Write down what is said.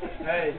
Hey.